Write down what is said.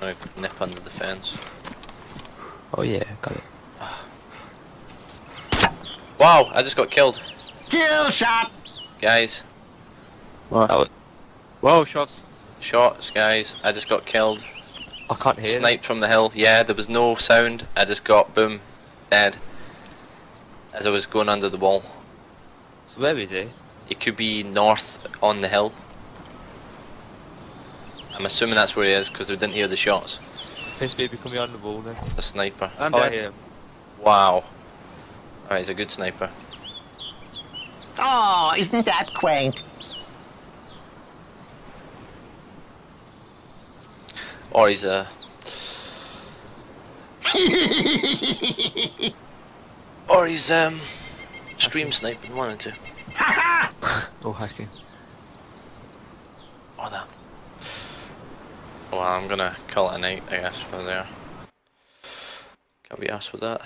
I'm gonna nip under the fence. Oh yeah, got it. Ah. Wow, I just got killed. Kill shot! Guys, That was, Whoa, shots. shots, guys. I just got killed. I can't hear. it. Sniped from the hill. Yeah, there was no sound. I just got boom, dead. As I was going under the wall. So where is he? It could be north on the hill. I'm assuming that's where he is because we didn't hear the shots. Piss baby coming on the wall then. The sniper. I'm oh, I dead. hear him. Wow. Alright, he's a good sniper. Oh, isn't that quaint? Or he's a. Or he's um. Stream sniping one and two. Oh hacking. Or that. Well, I'm gonna call it a night, I guess, for there. Can't be asked with that.